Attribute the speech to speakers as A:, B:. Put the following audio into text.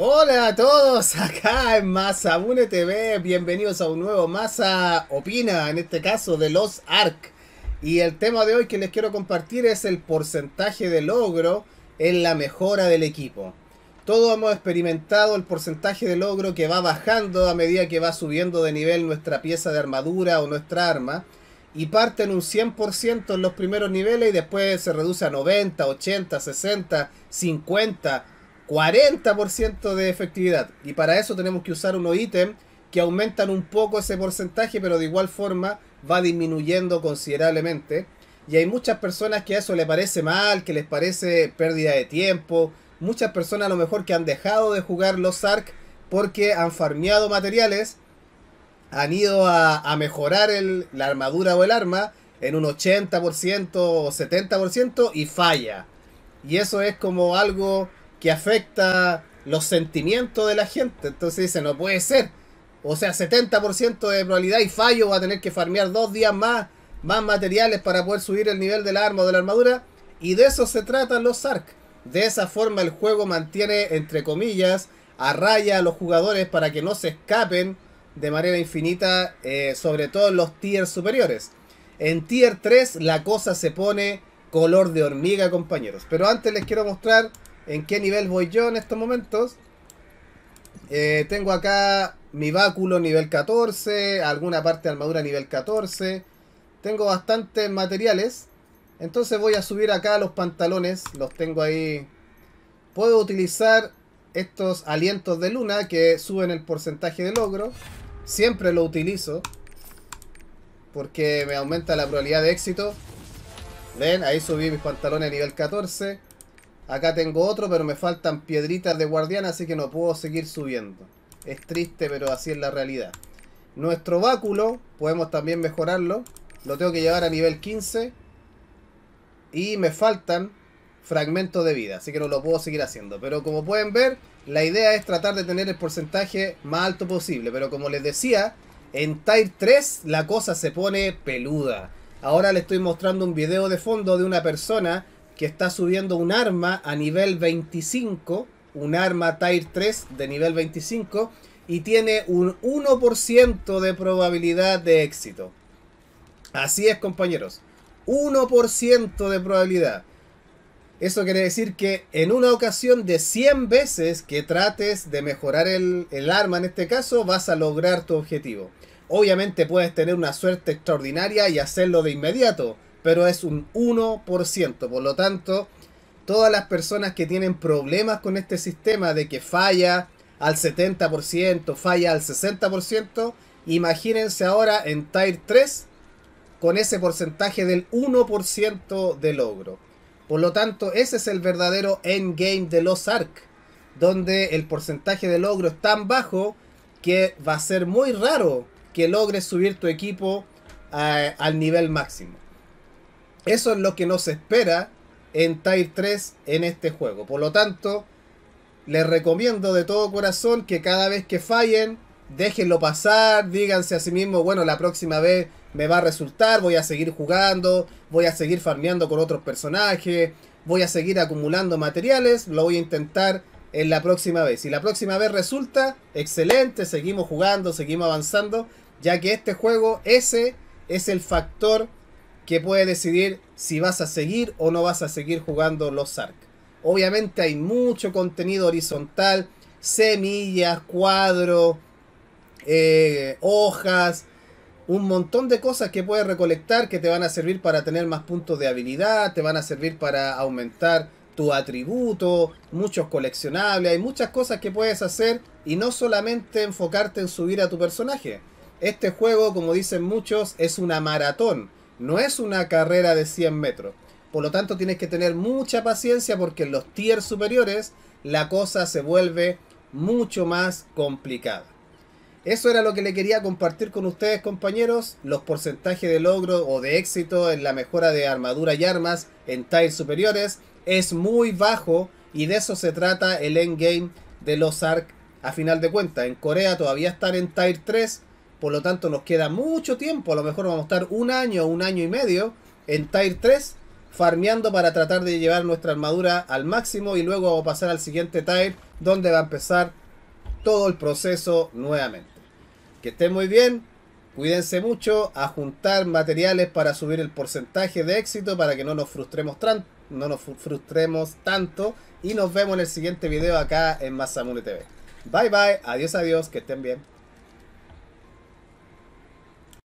A: Hola a todos, acá en Masa TV, bienvenidos a un nuevo Masa Opina, en este caso de los ARC. Y el tema de hoy que les quiero compartir es el porcentaje de logro en la mejora del equipo. Todos hemos experimentado el porcentaje de logro que va bajando a medida que va subiendo de nivel nuestra pieza de armadura o nuestra arma. Y parte en un 100% en los primeros niveles y después se reduce a 90, 80, 60, 50 40% de efectividad. Y para eso tenemos que usar unos ítems que aumentan un poco ese porcentaje, pero de igual forma va disminuyendo considerablemente. Y hay muchas personas que a eso les parece mal, que les parece pérdida de tiempo. Muchas personas a lo mejor que han dejado de jugar los ARC porque han farmeado materiales, han ido a, mejorar la armadura o el arma en un 80% o 70% y falla. Y eso es como algo que afecta los sentimientos de la gente. Entonces dice, no puede ser. O sea, 70% de probabilidad y fallo va a tener que farmear dos días más, más materiales para poder subir el nivel del arma o de la armadura. Y de eso se tratan los ARC. De esa forma el juego mantiene, entre comillas, a raya a los jugadores para que no se escapen de manera infinita, eh, sobre todo en los tiers superiores. En tier 3 la cosa se pone color de hormiga, compañeros. Pero antes les quiero mostrar en qué nivel voy yo en estos momentos. Eh, tengo acá mi báculo nivel 14, alguna parte de armadura nivel 14. Tengo bastantes materiales. Entonces voy a subir acá los pantalones. Los tengo ahí. Puedo utilizar estos alientos de luna que suben el porcentaje de logro. Siempre lo utilizo. Porque me aumenta la probabilidad de éxito. Ven, ahí subí mis pantalones a nivel 14. Acá tengo otro, pero me faltan piedritas de guardián, así que no puedo seguir subiendo. Es triste, pero así es la realidad. Nuestro báculo, podemos también mejorarlo. Lo tengo que llevar a nivel 15. Y me faltan fragmentos de vida, así que no lo puedo seguir haciendo. Pero como pueden ver, la idea es tratar de tener el porcentaje más alto posible. Pero como les decía, en Tier 3 la cosa se pone peluda. Ahora les estoy mostrando un video de fondo de una persona que está subiendo un arma a nivel 25, un arma Tier 3 de nivel 25, y tiene un 1% de probabilidad de éxito. Así es, compañeros. 1% de probabilidad. Eso quiere decir que en una ocasión de 100 veces que trates de mejorar el, el, arma en este caso, vas a lograr tu objetivo. Obviamente puedes tener una suerte extraordinaria y hacerlo de inmediato pero es un 1%. Por lo tanto, todas las personas que tienen problemas con este sistema de que falla al 70%, falla al 60%, imagínense ahora en Tier 3 con ese porcentaje del 1% de logro. Por lo tanto, ese es el verdadero endgame de los ARC, donde el porcentaje de logro es tan bajo que va a ser muy raro que logres subir tu equipo eh, al nivel máximo. Eso es lo que nos espera en Tier 3 en este juego. Por lo tanto, les recomiendo de todo corazón que cada vez que fallen, déjenlo pasar, díganse a sí mismos, bueno, la próxima vez me va a resultar, voy a seguir jugando, voy a seguir farmeando con otros personajes, voy a seguir acumulando materiales, lo voy a intentar en la próxima vez. Si la próxima vez resulta, excelente, seguimos jugando, seguimos avanzando, ya que este juego, ese es el factor que puede decidir si vas a seguir o no vas a seguir jugando los ARC. Obviamente hay mucho contenido horizontal, semillas, cuadros, eh, hojas, un montón de cosas que puedes recolectar que te van a servir para tener más puntos de habilidad, te van a servir para aumentar tu atributo, muchos coleccionables, hay muchas cosas que puedes hacer y no solamente enfocarte en subir a tu personaje. Este juego, como dicen muchos, es una maratón no es una carrera de 100 metros. Por lo tanto, tienes que tener mucha paciencia porque en los tiers superiores la cosa se vuelve mucho más complicada. Eso era lo que le quería compartir con ustedes, compañeros. Los porcentajes de logro o de éxito en la mejora de armadura y armas en tiers superiores es muy bajo y de eso se trata el endgame de los ARC a final de cuentas. En Corea todavía están en Tier 3 por lo tanto, nos queda mucho tiempo. A lo mejor vamos a estar un año, un año y medio en Tier 3 farmeando para tratar de llevar nuestra armadura al máximo y luego vamos a pasar al siguiente Tier donde va a empezar todo el proceso nuevamente. Que estén muy bien, cuídense mucho, a juntar materiales para subir el porcentaje de éxito para que no nos frustremos, no nos frustremos tanto y nos vemos en el siguiente video acá en Masamune TV. Bye bye, adiós adiós, que estén bien.